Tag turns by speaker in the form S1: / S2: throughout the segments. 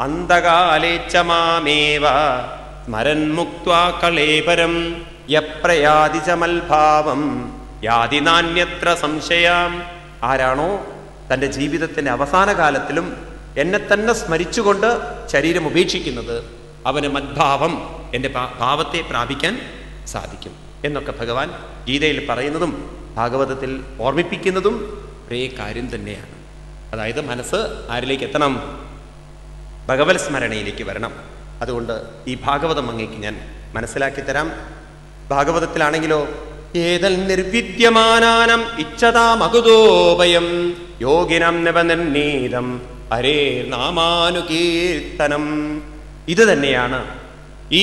S1: അന്തകാലേച്ച മാമേവ സ്മരൻ മുക്വാ യാതി നാന്യത്ര സംശയാം. ആരാണോ തന്റെ ജീവിതത്തിന്റെ അവസാന കാലത്തിലും എന്നെ തന്നെ സ്മരിച്ചുകൊണ്ട് ശരീരം ഉപേക്ഷിക്കുന്നത് അവന് മദ്ഭാവം എന്റെ ഭാവത്തെ പ്രാപിക്കാൻ സാധിക്കും എന്നൊക്കെ ഭഗവാൻ ഗീതയിൽ പറയുന്നതും ഭാഗവതത്തിൽ ഓർമ്മിപ്പിക്കുന്നതും ഒരേ കാര്യം തന്നെയാണ്. അതായത് മനസ്സ് ആരിലേക്ക് എത്തണം? ഭഗവത് സ്മരണയിലേക്ക് വരണം. അതുകൊണ്ട് ഈ ഭാഗവതം അങ്ങേക്ക് ഞാൻ മനസ്സിലാക്കി തരാം. ഭാഗവതത്തിലാണെങ്കിലോ ഏതൽ നിർവിദ്യമാനാനം ഇച്ഛതാമകുതോഭയം യോഗിനം നിവനിർണീതം അരേ നാമാനുകീർത്തനം. ഇത് തന്നെയാണ് ഈ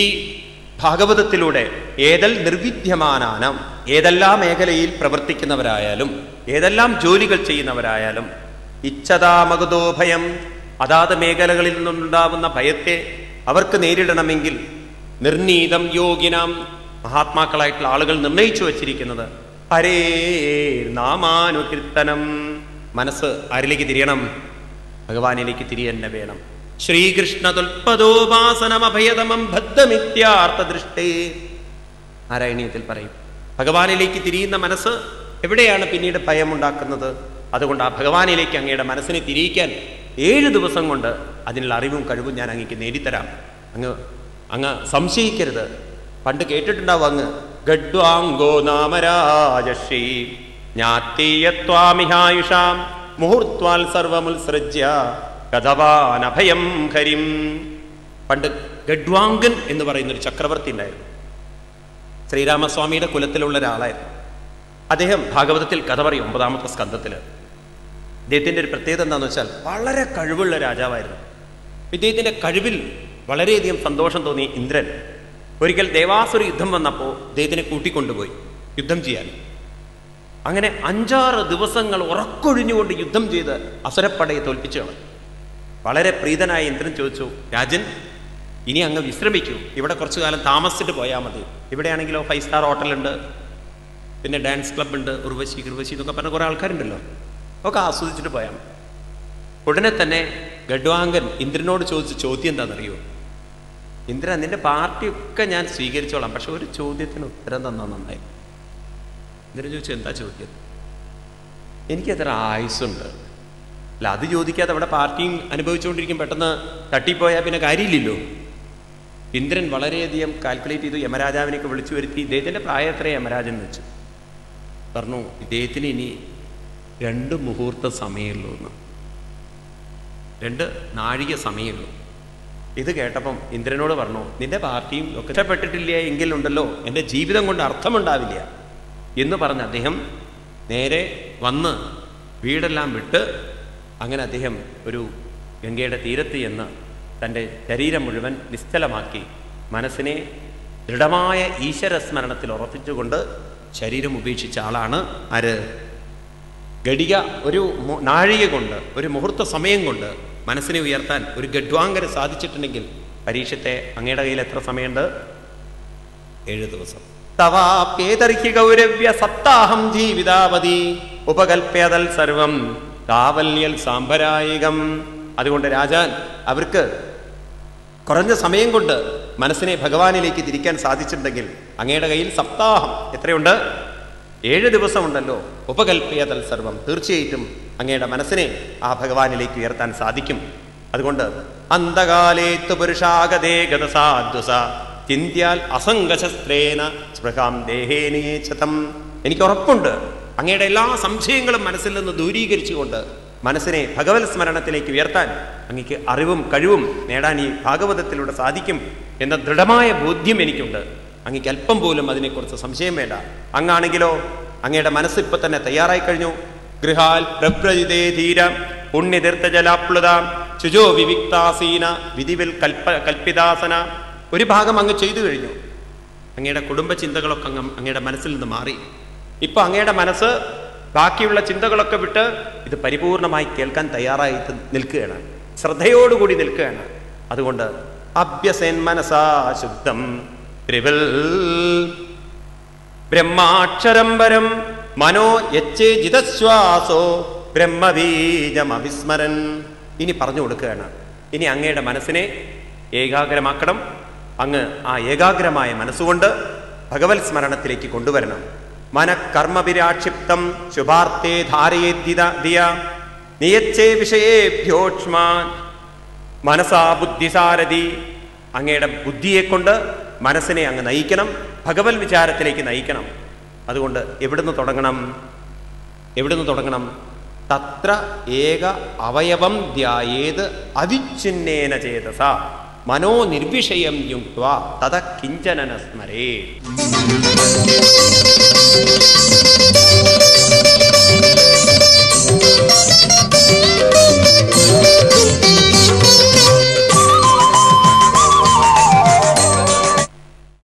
S1: ഭാഗവതത്തിലൂടെ ഏതൽ നിർവിദ്യമാനാനം ഏതെല്ലാം മേഖലയിൽ പ്രവർത്തിക്കുന്നവരായാലും ഏതെല്ലാം ജോലികൾ ചെയ്യുന്നവരായാലും ഇച്ഛതാമകുതോ ഭയം അതാത് മേഖലകളിൽ നിന്നുണ്ടാവുന്ന ഭയത്തെ അവർക്ക് നേരിടണമെങ്കിൽ നിർണീതം യോഗിനാം മഹാത്മാക്കളായിട്ടുള്ള ആളുകൾ നിർണയിച്ചു വച്ചിരിക്കുന്നത് ഹരേ നാമാനുകീർത്തനം. മനസ്സ് ആരിലേക്ക് തിരിയണം? ഭഗവാനിലേക്ക് തിരിയന്നെ വേണം. ശ്രീകൃഷ്ണ തുൽപദോപാസനമഭയതമം ബദ്ധമിത്യാർത്ഥ ദൃഷ്ടേ നാരായണീയത്തിൽ പറയും. ഭഗവാനിലേക്ക് തിരിയുന്ന മനസ്സ് എവിടെയാണ് പിന്നീട് ഭയമുണ്ടാക്കുന്നത്? അതുകൊണ്ട് ആ ഭഗവാനിലേക്ക് അങ്ങയുടെ മനസ്സിനെ തിരിയിക്കാൻ ഏഴ് ദിവസം കൊണ്ട് അതിനുള്ള അറിവും കഴിവും ഞാൻ അങ്ങേക്ക് നേടിത്തരാം. അങ്ങ് അങ്ങ് സംശയിക്കരുത്. പണ്ട് കേട്ടിട്ടുണ്ടാവും അങ്ങ് ഗഡ്വാംഗോ നാമരാജശ്രീ ജ്ഞാത്തീയത്വാമിഹായുഷാം മുഹൂർത്വാൽ സർവമുത്സൃജ്യ കഥവാനഭയം ഹരിം. പണ്ട് ഗഡ്വാങ്കൻ എന്ന് പറയുന്ന ഒരു ചക്രവർത്തി ഉണ്ടായിരുന്നു. ശ്രീരാമസ്വാമിയുടെ കുലത്തിലുള്ള ഒരാളായിരുന്നു. അദ്ദേഹം ഭാഗവതത്തിൽ കഥ പറയും ഒമ്പതാമത്തെ സ്കന്ധത്തിൽ ഇദ്ദേഹത്തിന്റെ ഒരു പ്രത്യേകത എന്താണെന്ന് വെച്ചാൽ വളരെ കഴിവുള്ള രാജാവായിരുന്നു. ഇദ്ദേഹത്തിന്റെ കഴിവിൽ വളരെയധികം സന്തോഷം തോന്നി ഇന്ദ്രൻ. ഒരിക്കൽ ദേവാസുര യുദ്ധം വന്നപ്പോൾ ഇദ്ദേഹത്തിനെ കൂട്ടിക്കൊണ്ടുപോയി യുദ്ധം ചെയ്യാൻ. അങ്ങനെ അഞ്ചാറ് ദിവസങ്ങൾ ഉറക്കൊഴിഞ്ഞുകൊണ്ട് യുദ്ധം ചെയ്ത് അസുരപ്പടയെ തോൽപ്പിച്ചു വളരെ പ്രീതനായ ഇന്ദ്രൻ ചോദിച്ചു രാജൻ ഇനി അങ്ങ് വിശ്രമിക്കൂ. ഇവിടെ കുറച്ചു കാലം താമസിച്ചിട്ട് പോയാൽ മതി. ഇവിടെയാണെങ്കിലോ ഫൈവ് സ്റ്റാർ ഹോട്ടലുണ്ട് പിന്നെ ഡാൻസ് ക്ലബ് ഉണ്ട് ഉർവശി ഉർവശി എന്നൊക്കെ പറഞ്ഞ കുറേ ആൾക്കാരുണ്ടല്ലോ. ഒക്കെ ആസ്വദിച്ചിട്ട് പോയാൽ ഉടനെ തന്നെ ഗഡ്വാങ്കൻ ഇന്ദ്രനോട് ചോദിച്ച ചോദ്യം എന്താണെന്നറിയോ? ഇന്ദ്ര നിന്റെ പാർട്ടിയൊക്കെ ഞാൻ സ്വീകരിച്ചോളാം പക്ഷെ ഒരു ചോദ്യത്തിന് ഉത്തരം തന്നാ നന്നായി. ഇന്ദ്രൻ ചോദിച്ചു എന്താ ചോദ്യം? എനിക്ക് എത്ര ആയുസ്സുണ്ട്. അല്ല അത് ചോദിക്കാതെ അവിടെ പാർട്ടിയും അനുഭവിച്ചുകൊണ്ടിരിക്കും പെട്ടെന്ന് തട്ടിപ്പോയാൽ പിന്നെ കാര്യമില്ലല്ലോ. ഇന്ദ്രൻ വളരെയധികം കാൽക്കുലേറ്റ് ചെയ്തു യമരാജാവിനെയൊക്കെ വിളിച്ചു വരുത്തി ഇദ്ദേഹത്തിന്റെ പ്രായം എത്ര യമരാജൻ? വെച്ചു പറഞ്ഞു ഇദ്ദേഹത്തിന് ഇനി രണ്ട് മുഹൂർത്ത സമയമുള്ളൂ എന്ന്. രണ്ട് നാഴിക സമയമുള്ളൂ. ഇത് കേട്ടപ്പം ഇന്ദ്രനോട് പറഞ്ഞു നിന്റെ പാർട്ടിയും ഒക്കെ ഇഷ്ടപ്പെട്ടിട്ടില്ല എങ്കിലുണ്ടല്ലോ എന്റെ ജീവിതം കൊണ്ട് അർത്ഥമുണ്ടാവില്ല എന്ന് പറഞ്ഞ് അദ്ദേഹം നേരെ വന്ന് വീടെല്ലാം വിട്ട് അങ്ങനെ അദ്ദേഹം ഒരു ഗംഗയുടെ തീരത്ത് ചെന്ന് തന്റെ ശരീരം മുഴുവൻ നിശ്ചലമാക്കി മനസ്സിനെ ദൃഢമായ ഈശ്വരസ്മരണത്തിൽ ഉറപ്പിച്ചുകൊണ്ട് ശരീരം ഉപേക്ഷിച്ച ആളാണ് ആര്? ഗടിക ഒരു നാഴിക കൊണ്ട് ഒരു മുഹൂർത്ത സമയം കൊണ്ട് മനസ്സിനെ ഉയർത്താൻ ഒരു ഗഡ്വാങ്കര സാധിച്ചിട്ടുണ്ടെങ്കിൽ പരീക്ഷത്തെ അങ്ങയുടെ കയ്യിൽ എത്ര സമയമുണ്ട്? ഏഴ് ദിവസം. തവാപ്യേതർഹി ഗൗരവ്യ സപ്താഹം ജീവിതാവതി ഉപകൽപ്യതൽ സർവം കാവല്യൽ സാമ്പരായികം അതുകൊണ്ട് രാജാൻ അവർക്ക് കുറഞ്ഞ സമയം കൊണ്ട് മനസ്സിനെ ഭഗവാനിലേക്ക് തിരിക്കാൻ സാധിച്ചിട്ടുണ്ടെങ്കിൽ അങ്ങയുടെ കയ്യിൽ സപ്താഹം എത്രയുണ്ട്? ഏഴ് ദിവസമുണ്ടല്ലോ. ഉപകൽപ്യതൽ സർവം തീർച്ചയായിട്ടും അങ്ങയുടെ മനസ്സിനെ ആ ഭഗവാനിലേക്ക് ഉയർത്താൻ സാധിക്കും. അതുകൊണ്ട് അന്ധകാലേത്തു പുരുഷാഗതേ ഗതസാദ്വസ ചിന്തിയാൽ അസംഗശസ്ത്രേന സ്പൃഹാം ദേഹേനേച്ഛതം എനിക്ക് ഉറപ്പുണ്ട് അങ്ങയുടെ എല്ലാ സംശയങ്ങളും മനസ്സിൽ നിന്ന് ദൂരീകരിച്ചുകൊണ്ട് മനസ്സിനെ ഭഗവത് സ്മരണത്തിലേക്ക് ഉയർത്താൻ അങ്ങക്ക് അറിവും കഴിവും നേടാൻ ഈ ഭാഗവതത്തിലൂടെ സാധിക്കും എന്ന ദൃഢമായ ബോധ്യം എനിക്കുണ്ട്. അങ്ങക്ക് അല്പം പോലും അതിനെക്കുറിച്ച് സംശയം വേണ്ട. അങ്ങാണെങ്കിലോ അങ്ങയുടെ മനസ്സ് ഇപ്പൊ തന്നെ തയ്യാറായി കഴിഞ്ഞു. ഗൃഹാൽ പ്രഭ്രജിതേ ധീര പുണ്യതീർത്ഥ ജലാപ്ലുത ശുചോ വിവിക്താസീന വിധിവിൽ കൽപ്പ കൽപ്പിതാസന. ഒരു ഭാഗം അങ്ങ് ചെയ്തു കഴിഞ്ഞു. അങ്ങയുടെ കുടുംബ ചിന്തകളൊക്കെ അങ്ങ് അങ്ങയുടെ മനസ്സിൽ നിന്ന് മാറി. ഇപ്പൊ അങ്ങയുടെ മനസ്സ് ബാക്കിയുള്ള ചിന്തകളൊക്കെ വിട്ട് ഇത് പരിപൂർണമായി കേൾക്കാൻ തയ്യാറായി നിൽക്കുകയാണ്. ശ്രദ്ധയോടുകൂടി നിൽക്കുകയാണ്. അതുകൊണ്ട് അഭ്യസേൻ മനസാ ശുദ്ധം. ത്രിവിൽ. ബ്രഹ്മാക്ഷരം വരം മനോ യച്ചേ ബ്രഹ്മബീജമവിസ്മരൻ. ഇനി പറഞ്ഞു കൊടുക്കുകയാണ്. ഇനി അങ്ങയുടെ മനസ്സിനെ ഏകാഗ്രമാക്കണം. അങ്ങ് ആ ഏകാഗ്രമായ മനസ്സുകൊണ്ട് ഭഗവത് സ്മരണത്തിലേക്ക് കൊണ്ടുവരണം. മനഃകർമ്മവിരാക്ഷിപ്തം ശുഭാർത്ഥേ ധാരയേദ്യ ദിയ. നിയച്ചേ വിഷയേഭ്യോക്ഷ്മാൻ. മനസാ ബുദ്ധിസാരഥി. അങ്ങയുടെ ബുദ്ധിയെ കൊണ്ട് മനസ്സിനെ അങ്ങ് നയിക്കണം ഭഗവത് വിചാരത്തിലേക്ക് നയിക്കണം. അതുകൊണ്ട് എവിടുന്ന് തുടങ്ങണം? എവിടുന്ന് തുടങ്ങണം? തത്ര ഏക അവയവം ധ്യായേത് അതിച്ഛിന്നേന ചേതസ. മനോ നിർവിഷയം യുക്വ തത കിഞ്ചനന സ്മരേ